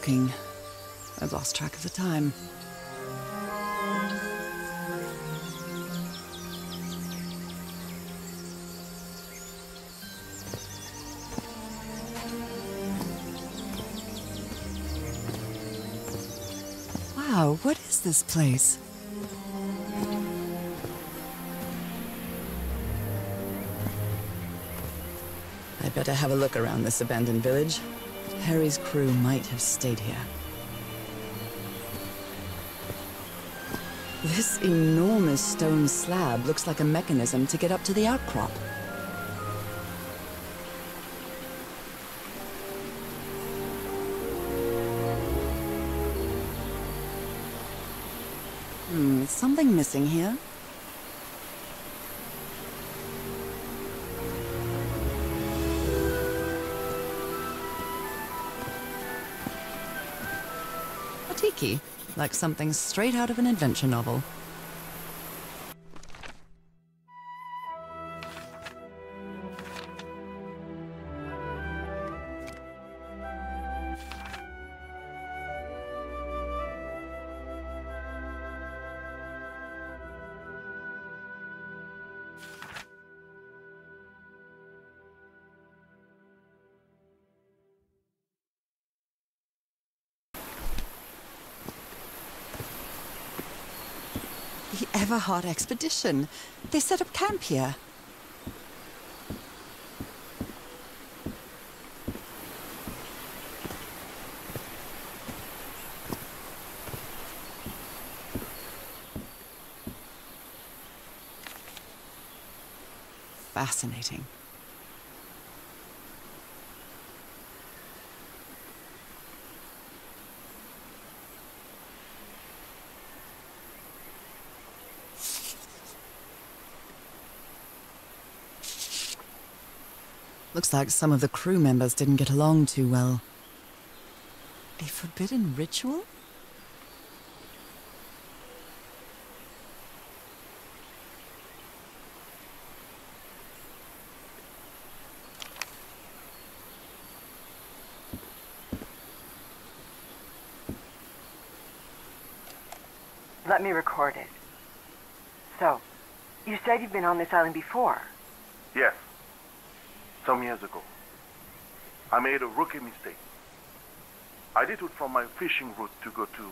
walking? I've lost track of the time. Wow, what is this place? I better have a look around this abandoned village. Harry's crew might have stayed here. This enormous stone slab looks like a mechanism to get up to the outcrop. Hmm, something missing here? Like something straight out of an adventure novel. Everhart expedition. They set up camp here. Fascinating. Looks like some of the crew members didn't get along too well. A forbidden ritual? Let me record it. So, you said you've been on this island before. Yes. Some years ago. I made a rookie mistake. I did it from my fishing route to go to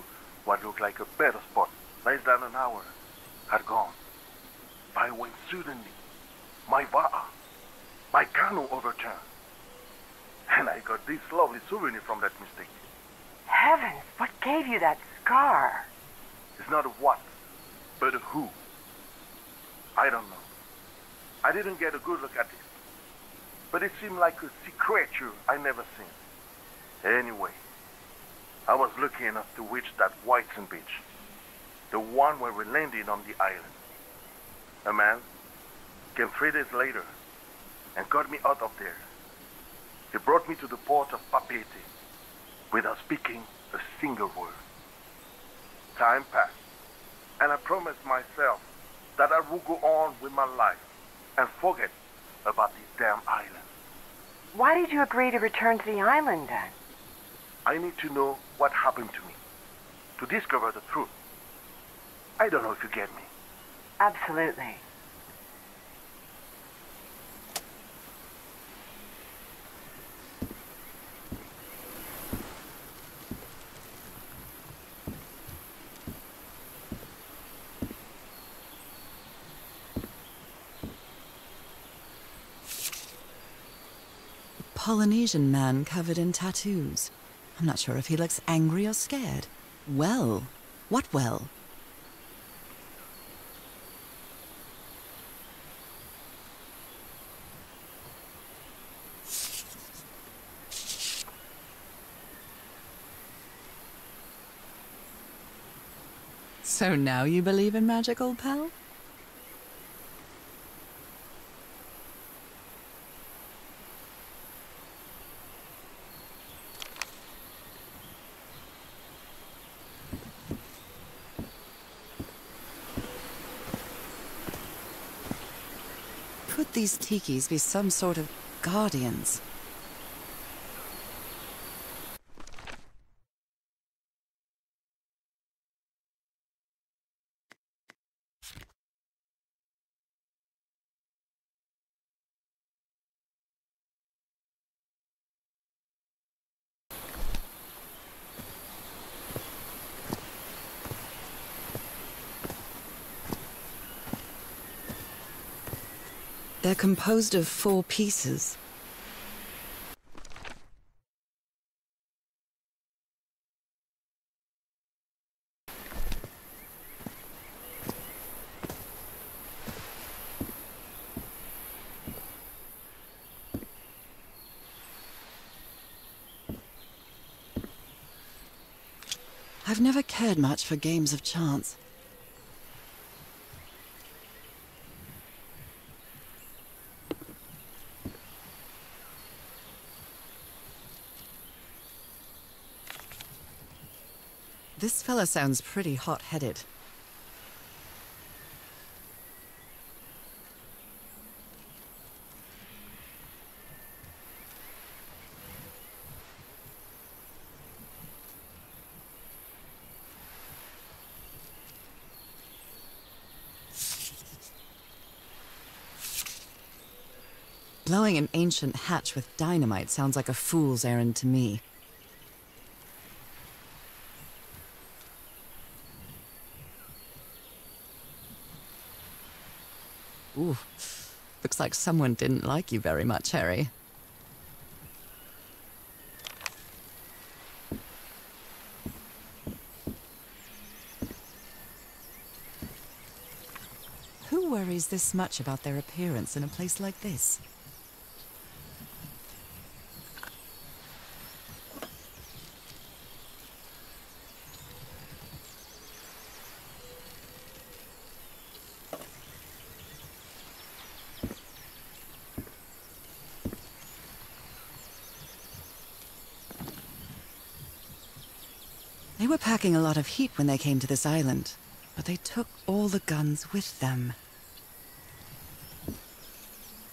what looked like a better spot. Less than an hour had gone. By when suddenly, my va'a, my canoe overturned. And I got this lovely souvenir from that mistake. Heavens, what gave you that scar? It's not a what, but a who. I don't know. I didn't get a good look at it. But it seemed like a sea creature I never seen. Anyway, I was lucky enough to reach that Whiteson beach. The one where we landed on the island. A man came three days later and got me out of there. He brought me to the port of Papeete without speaking a single word. Time passed, and I promised myself that I would go on with my life and forget about this damn island. Why did you agree to return to the island then? I need to know what happened to me, to discover the truth. I don't know if you get me. Absolutely. Polynesian man covered in tattoos. I'm not sure if he looks angry or scared. Well, what well? So now you believe in magic, old pal? Could these tikis be some sort of guardians? They're composed of four pieces. I've never cared much for games of chance. This fella sounds pretty hot-headed. Blowing an ancient hatch with dynamite sounds like a fool's errand to me. Looks like someone didn't like you very much, Harry. Who worries this much about their appearance in a place like this? Packing a lot of heat when they came to this island, but they took all the guns with them.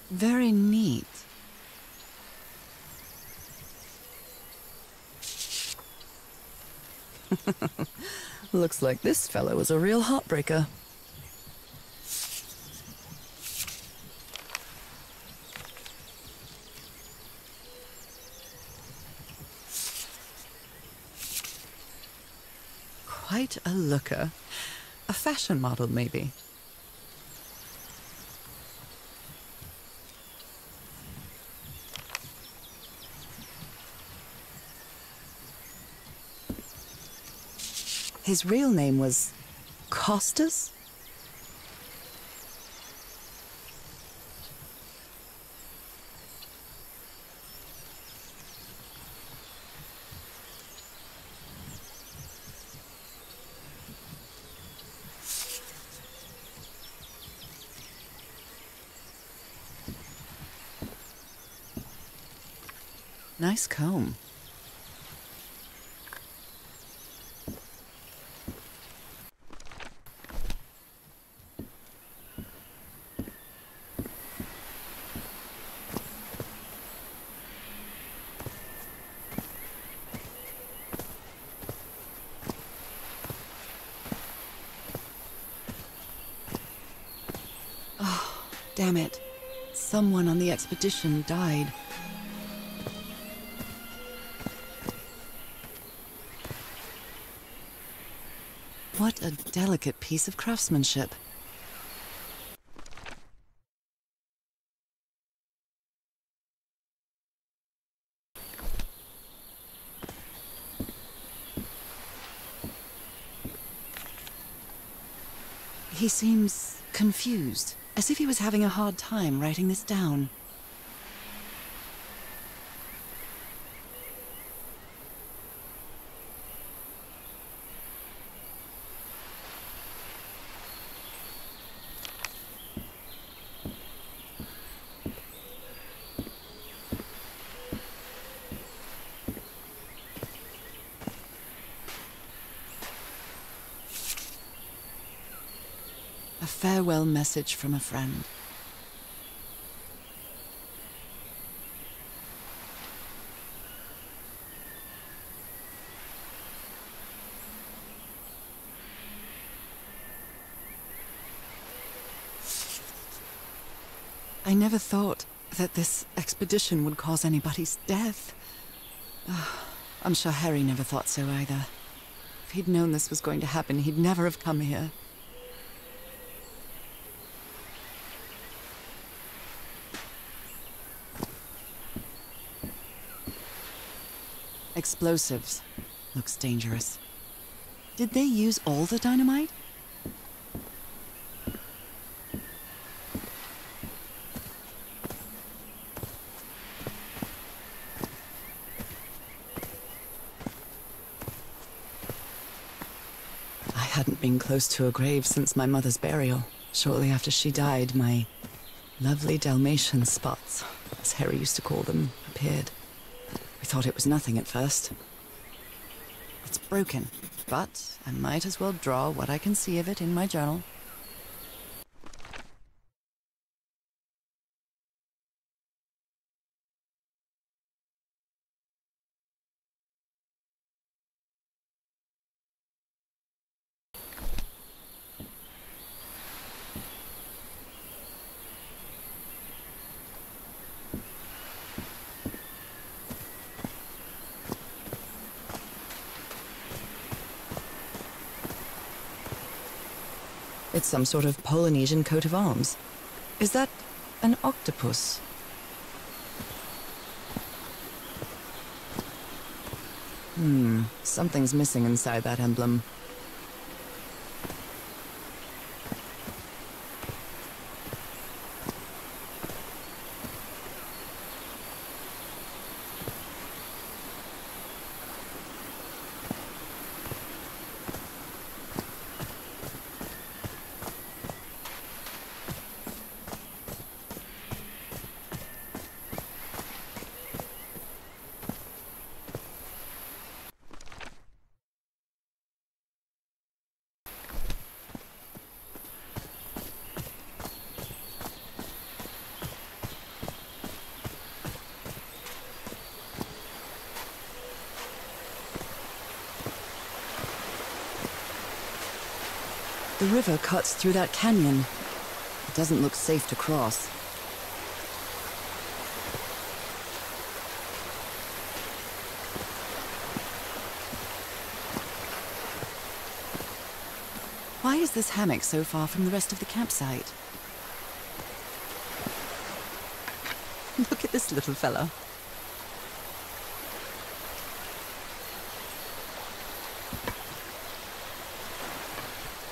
Very neat. Looks like this fellow was a real heartbreaker. Quite a looker. A fashion model, maybe. His real name was Costas? Nice comb. Oh, damn it. Someone on the expedition died. A delicate piece of craftsmanship. He seems confused, as if he was having a hard time writing this down. A farewell message from a friend. I never thought that this expedition would cause anybody's death. Ah, I'm sure Harry never thought so either. If he'd known this was going to happen, he'd never have come here. Explosives. Looks dangerous. Did they use all the dynamite? I hadn't been close to a grave since my mother's burial. Shortly after she died, my lovely Dalmatian spots, as Harry used to call them, appeared. We thought it was nothing at first. It's broken, but I might as well draw what I can see of it in my journal. It's some sort of Polynesian coat of arms. Is that an octopus? Hmm, something's missing inside that emblem. The river cuts through that canyon. It doesn't look safe to cross. Why is this hammock so far from the rest of the campsite? Look at this little fella.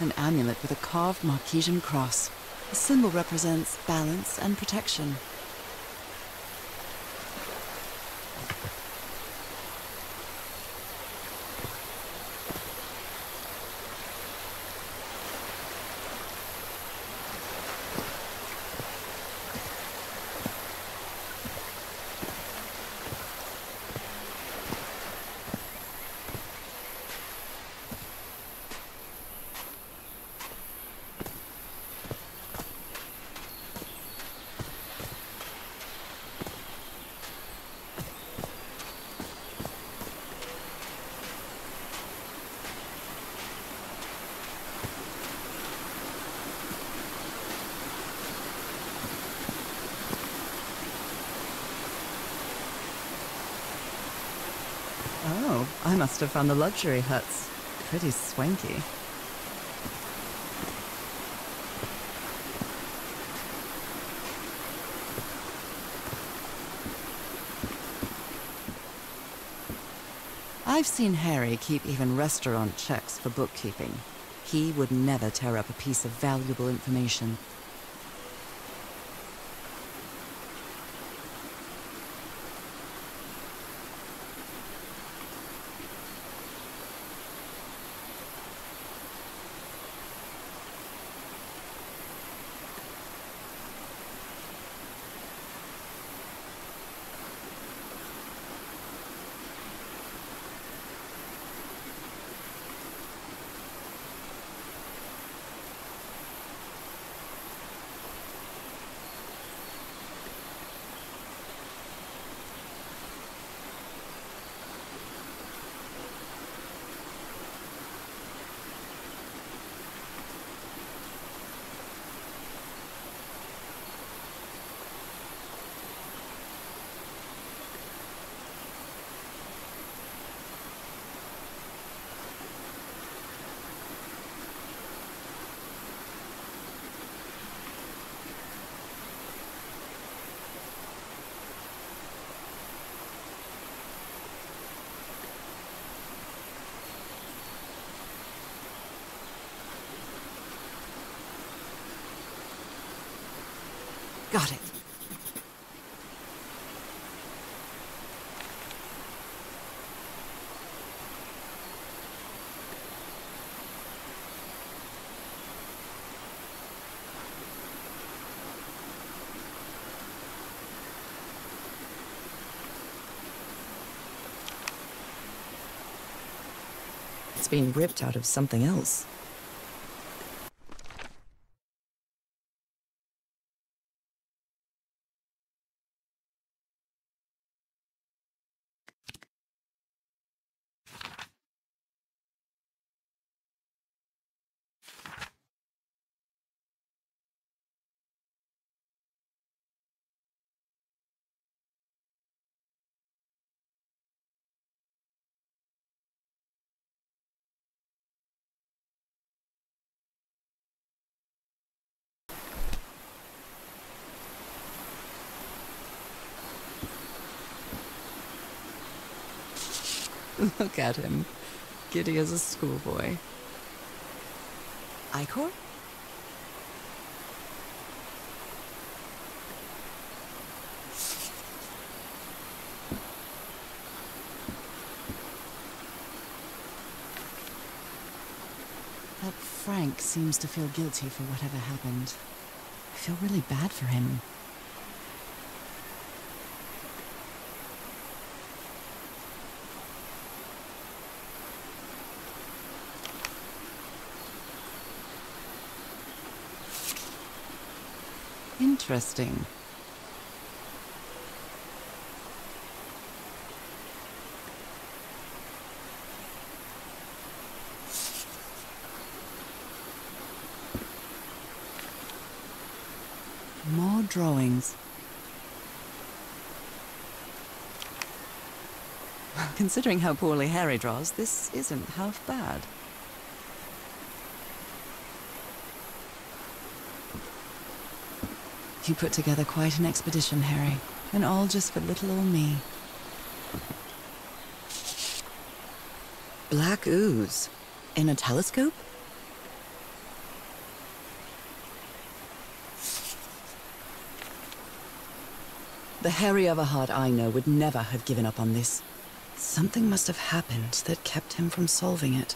An amulet with a carved Marquesan cross. The symbol represents balance and protection. Oh, I must have found the luxury huts. Pretty swanky. I've seen Harry keep even restaurant checks for bookkeeping. He would never tear up a piece of valuable information. Got it. It's been ripped out of something else. Look at him. Giddy as a schoolboy. Ichor? That Frank seems to feel guilty for whatever happened. I feel really bad for him. Interesting. More drawings. Considering how poorly Harry draws, this isn't half bad. You put together quite an expedition, Harry. And all just for little old me. Black ooze. In a telescope? The Harry Everhart I know would never have given up on this. Something must have happened that kept him from solving it.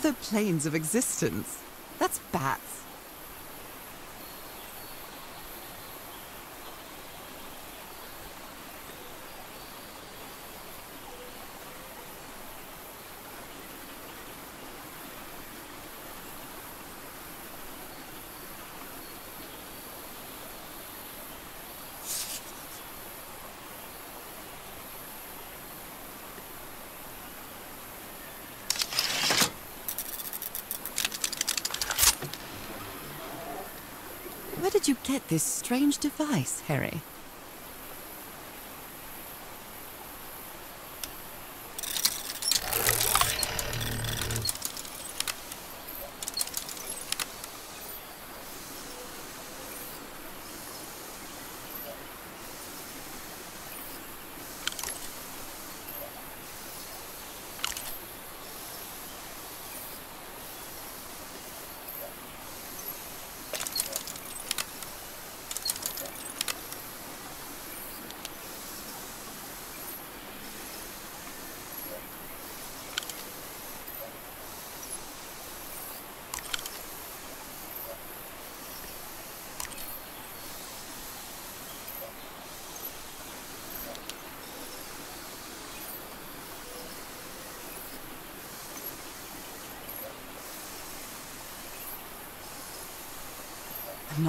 Other planes of existence? That's bats. Where did you get this strange device, Harry?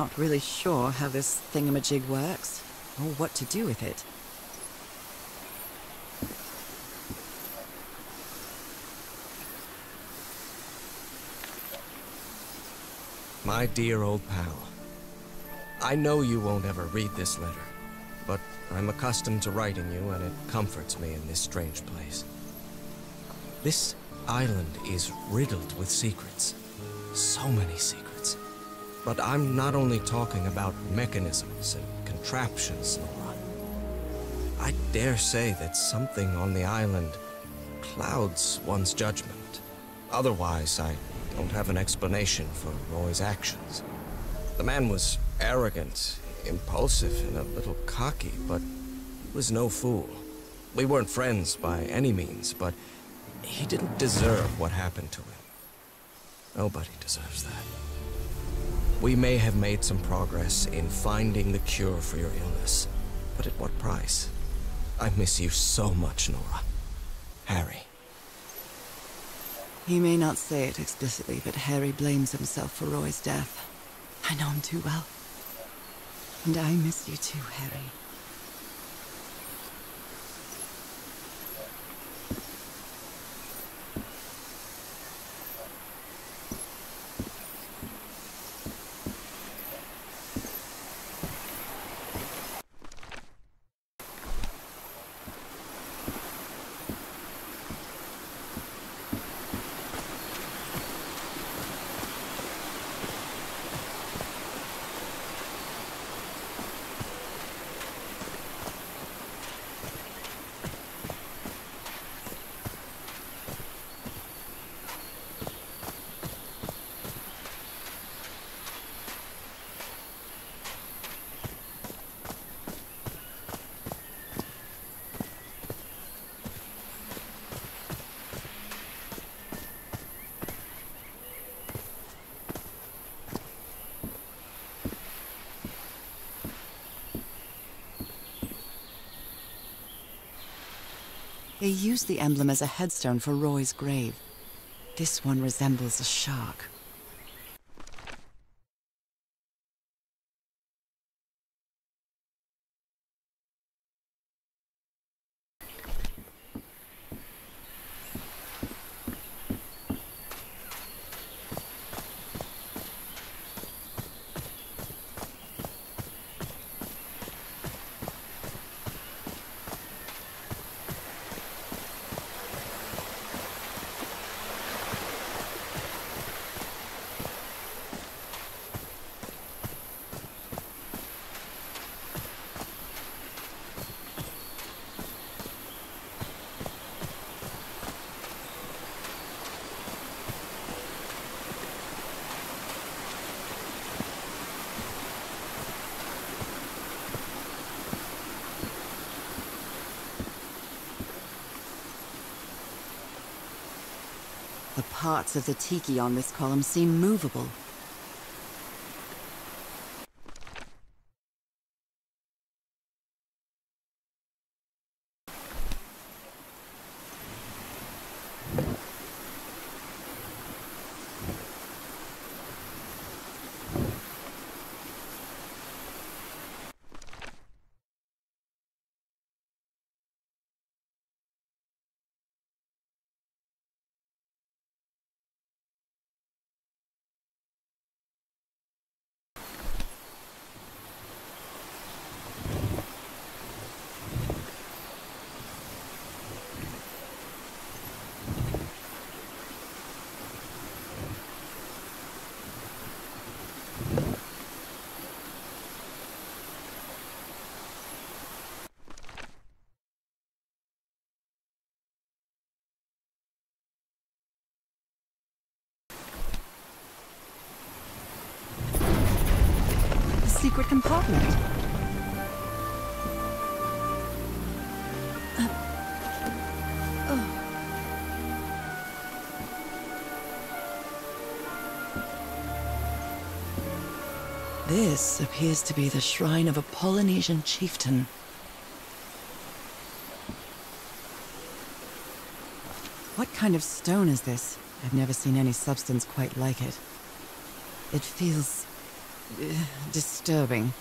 Not really sure how this thingamajig works, or what to do with it. My dear old pal, I know you won't ever read this letter, but I'm accustomed to writing you and it comforts me in this strange place. This island is riddled with secrets. So many secrets. But I'm not only talking about mechanisms and contraptions, Nora. I dare say that something on the island clouds one's judgment. Otherwise, I don't have an explanation for Roy's actions. The man was arrogant, impulsive, and a little cocky, but he was no fool. We weren't friends by any means, but he didn't deserve what happened to him. Nobody deserves that. We may have made some progress in finding the cure for your illness, but at what price? I miss you so much, Nora. Harry. He may not say it explicitly, but Harry blames himself for Roy's death. I know him too well. And I miss you too, Harry. They used the emblem as a headstone for Roy's grave. This one resembles a shark. The parts of the tiki on this column seem movable. This appears to be the shrine of a Polynesian chieftain. What kind of stone is this? I've never seen any substance quite like it. It feels... Uh, disturbing.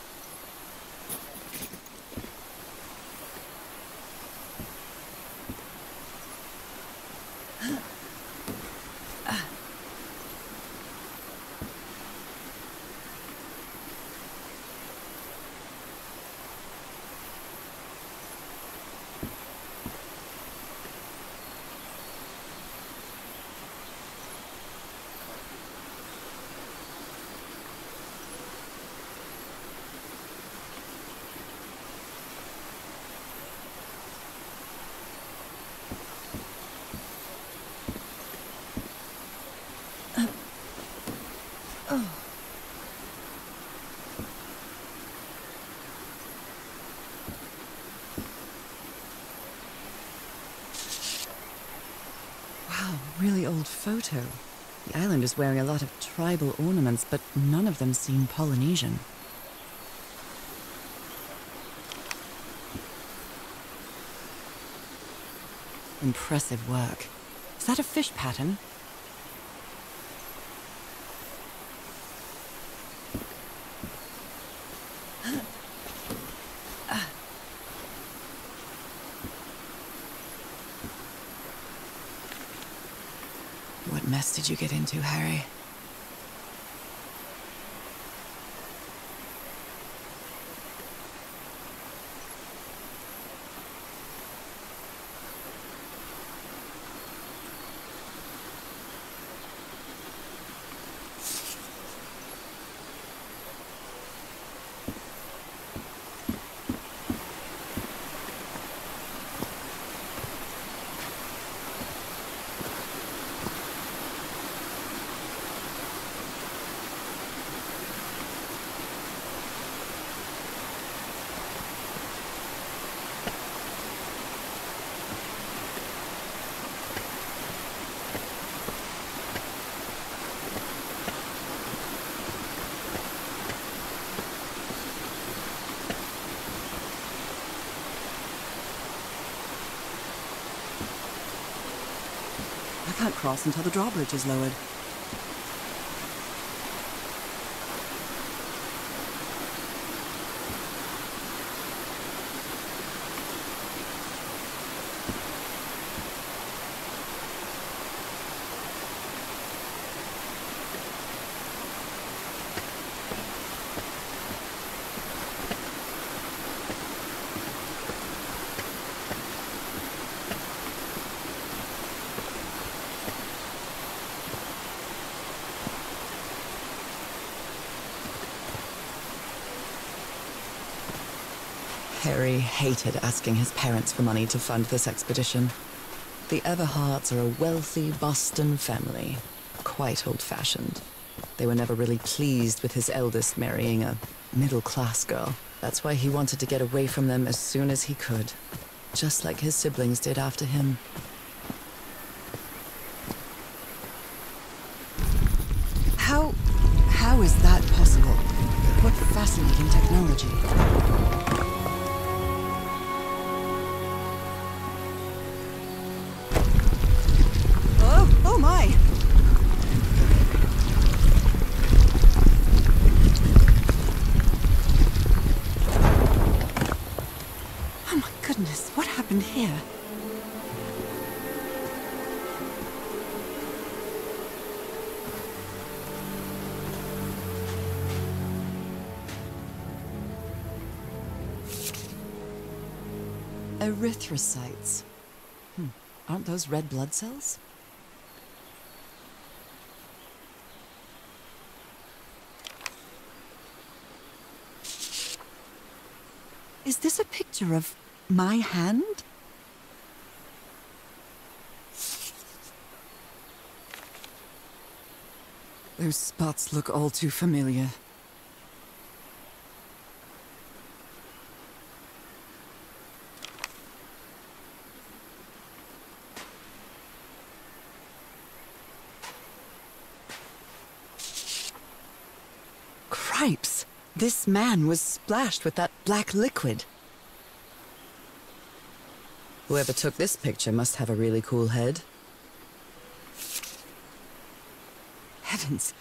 A really old photo. The island is wearing a lot of tribal ornaments, but none of them seem Polynesian. Impressive work. Is that a fish pattern? What mess did you get into, Harry? I until the drawbridge is lowered. Harry hated asking his parents for money to fund this expedition. The Everharts are a wealthy Boston family, quite old-fashioned. They were never really pleased with his eldest marrying a middle-class girl. That's why he wanted to get away from them as soon as he could, just like his siblings did after him. Erythrocytes. Hmm. Aren't those red blood cells? Is this a picture of my hand? Those spots look all too familiar. This man was splashed with that black liquid. Whoever took this picture must have a really cool head. Heavens!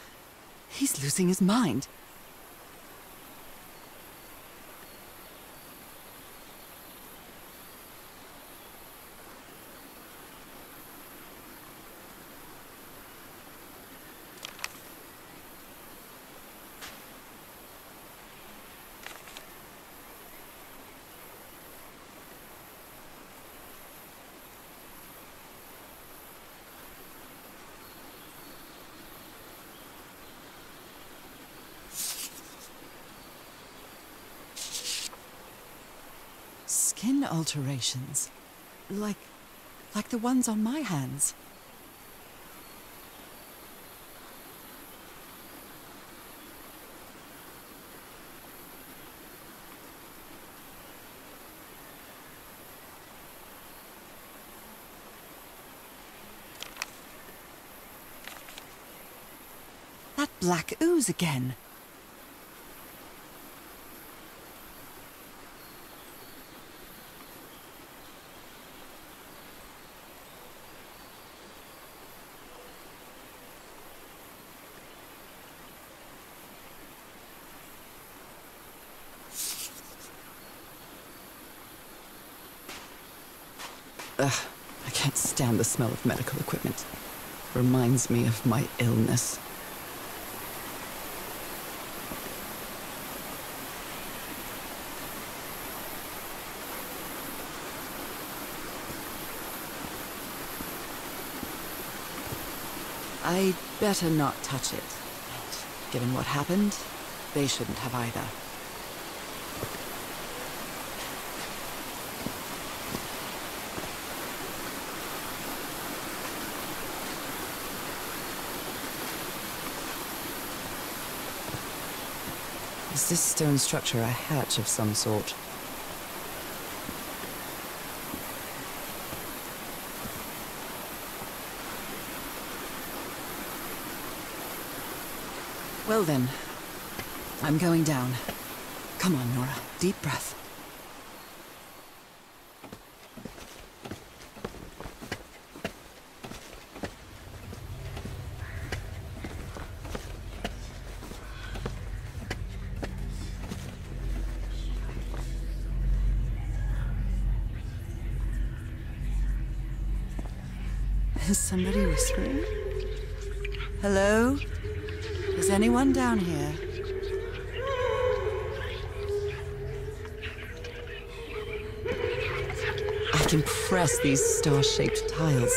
He's losing his mind. alterations. Like, like the ones on my hands. That black ooze again. Smell of medical equipment. Reminds me of my illness. I'd better not touch it. And given what happened, they shouldn't have either. Is this stone structure a hatch of some sort? Well then, I'm going down. Come on, Nora. Deep breath. Is somebody whispering? Hello? Is anyone down here? I can press these star-shaped tiles.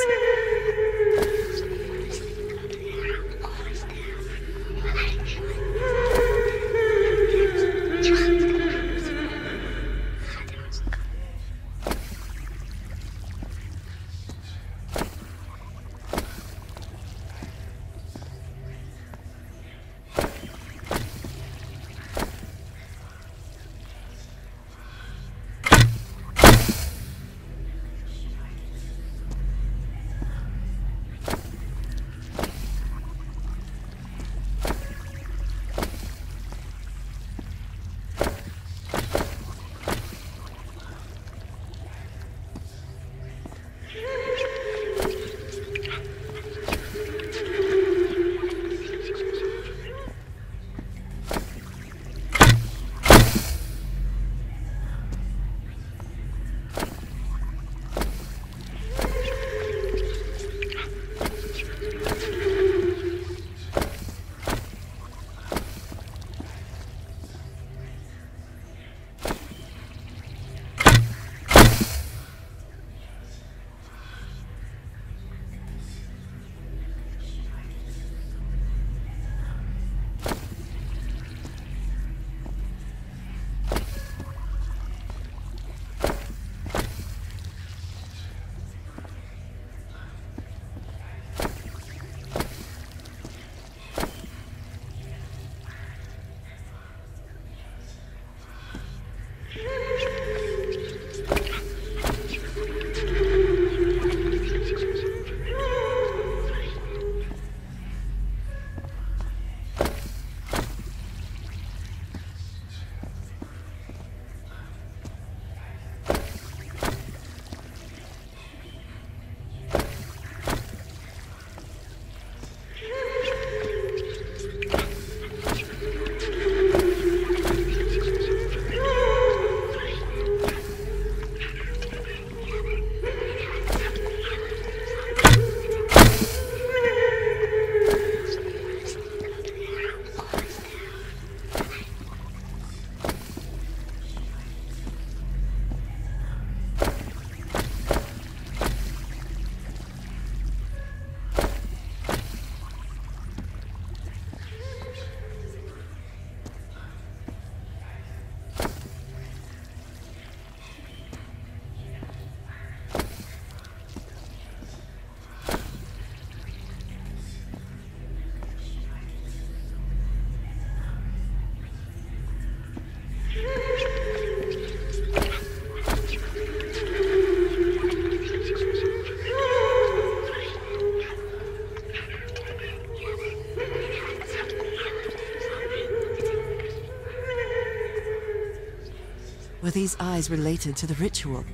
Were these eyes related to the ritual?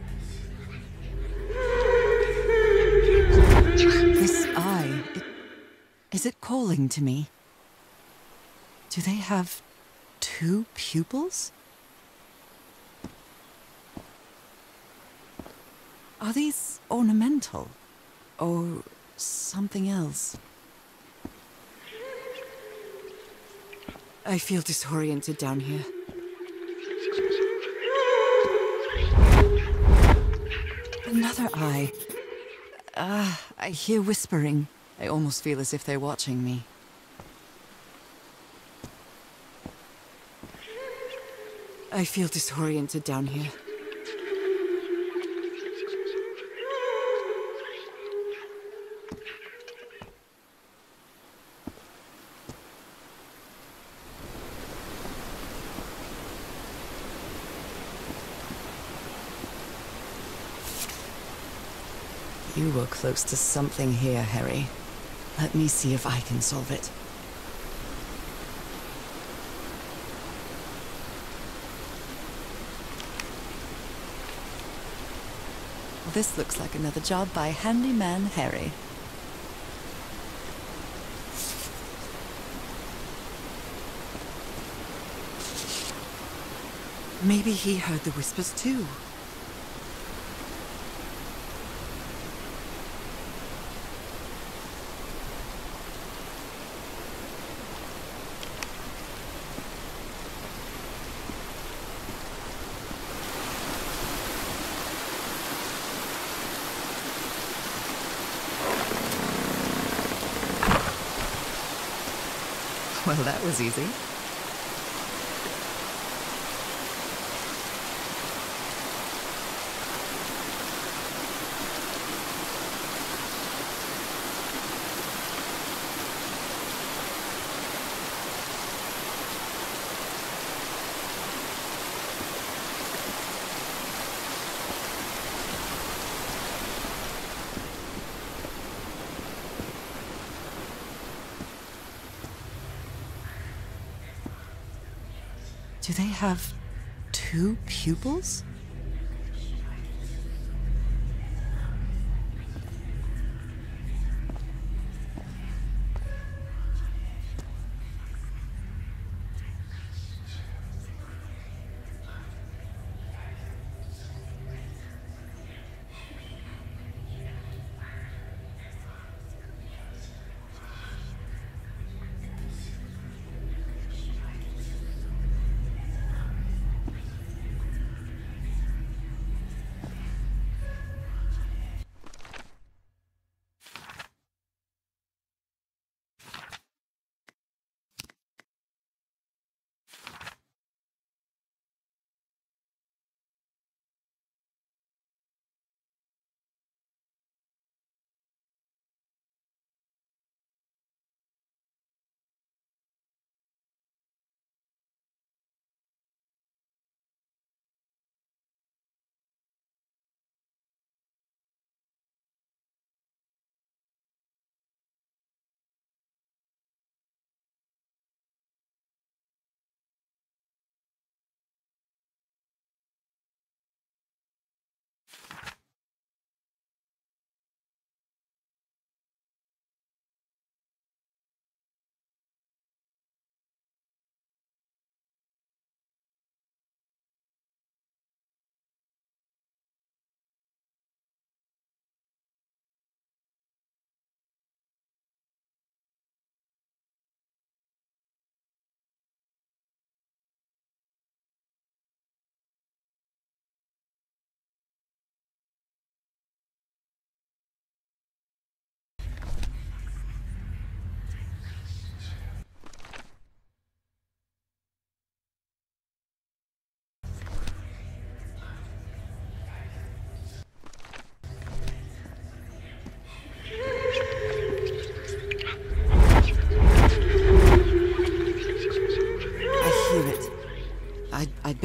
This eye, it, is it calling to me? Do they have two pupils? Are these ornamental? Or something else? I feel disoriented down here. Another eye. Ah, I hear whispering. I almost feel as if they're watching me. I feel disoriented down here. You were close to something here, Harry. Let me see if I can solve it. This looks like another job by Handyman Harry. Maybe he heard the whispers too. That was easy. Have two pupils?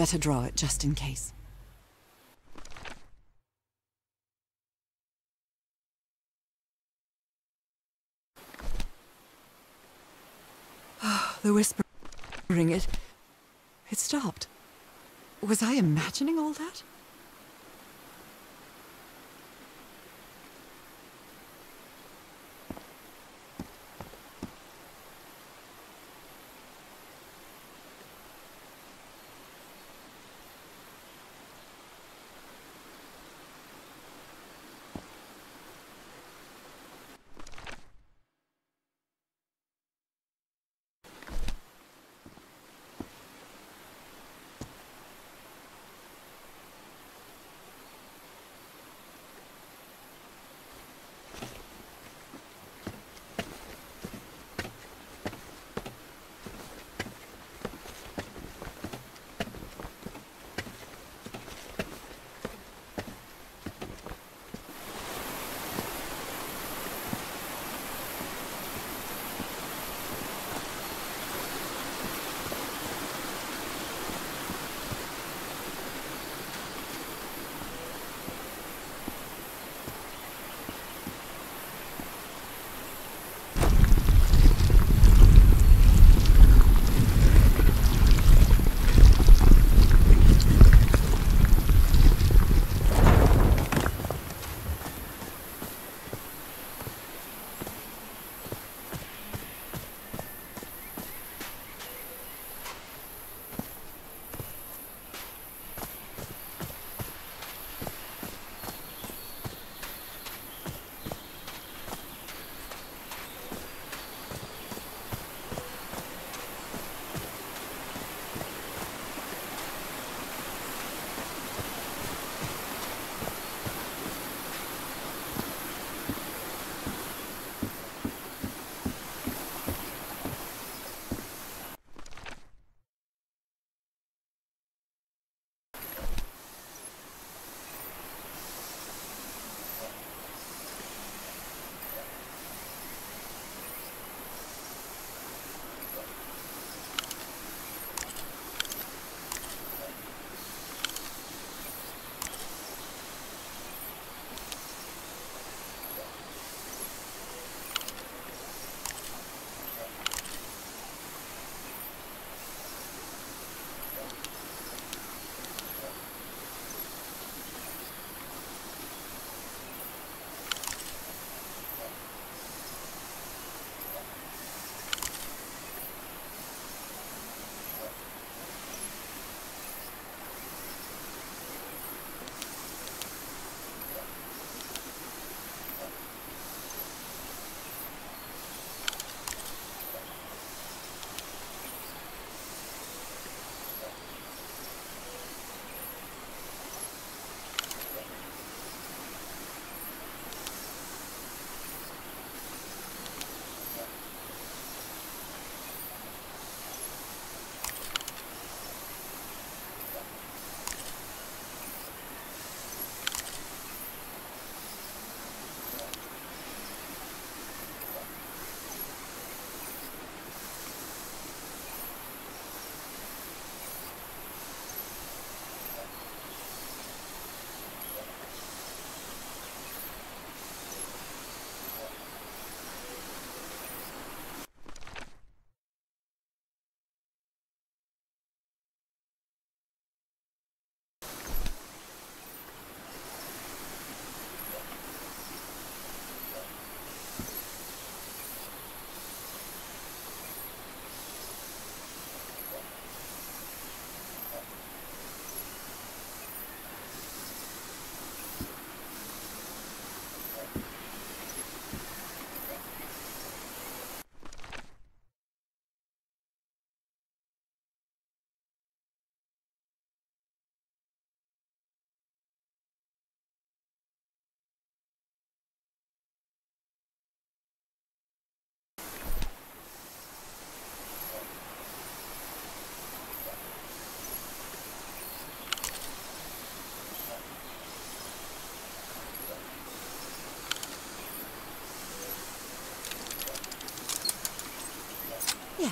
Better draw it just in case. Ah, the whispering, it... it stopped. Was I imagining all that?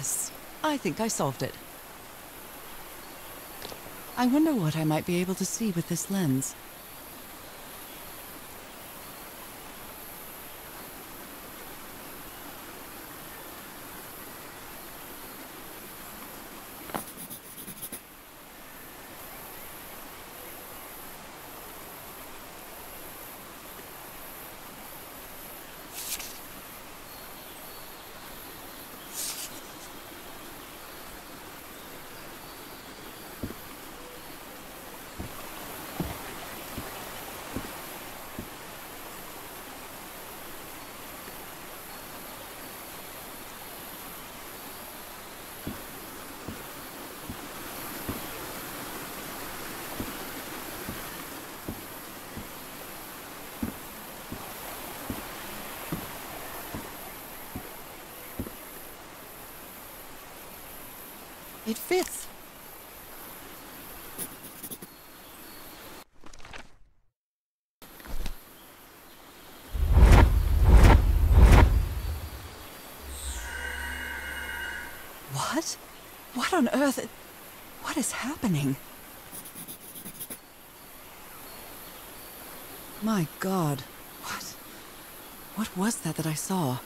Yes, I think I solved it. I wonder what I might be able to see with this lens. It fits. What? What on earth? What is happening? My god. What? What was that that I saw?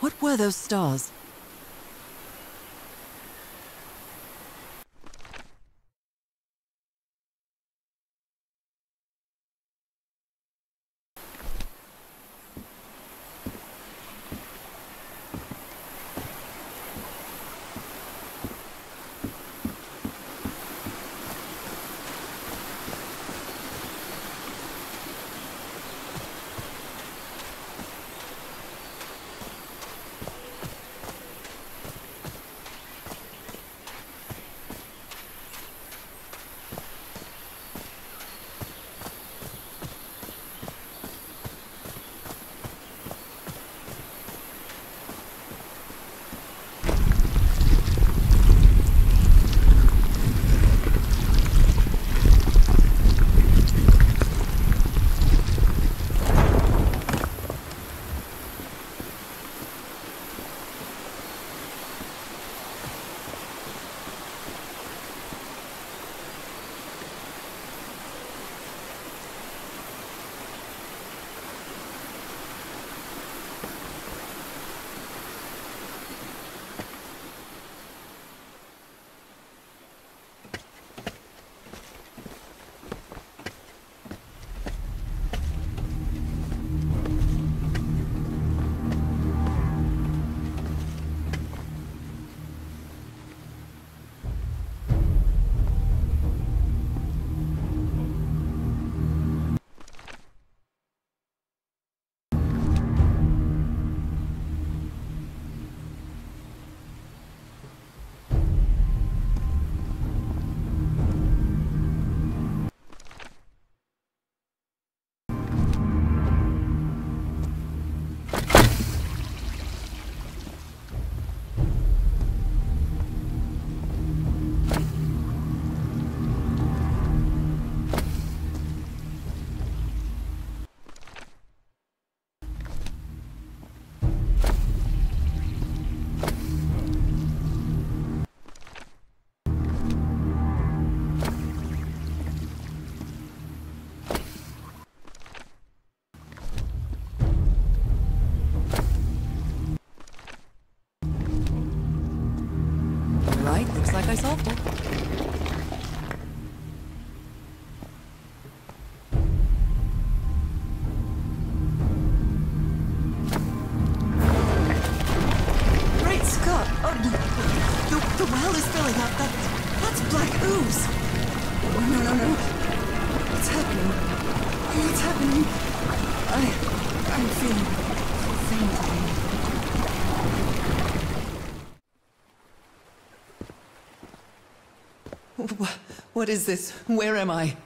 What were those stars? I solved it. What is this? Where am I?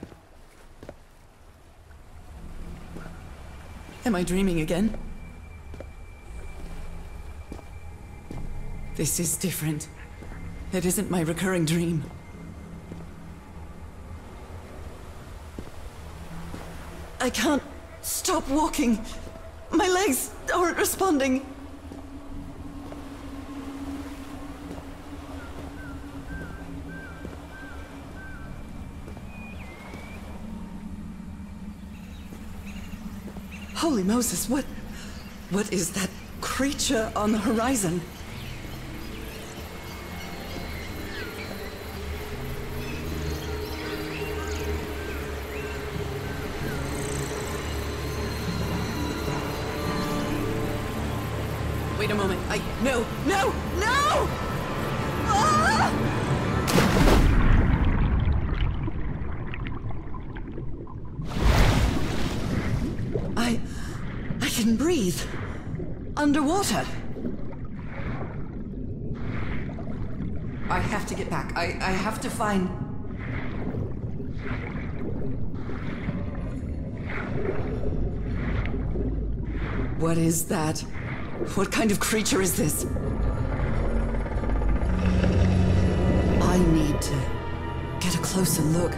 Am I dreaming again? This is different. It isn't my recurring dream. I can't stop walking. My legs aren't responding. Holy Moses, what. What is that creature on the horizon? Wait a moment. I. No! No! Breathe. Underwater. I have to get back. I, I have to find. What is that? What kind of creature is this? I need to get a closer look.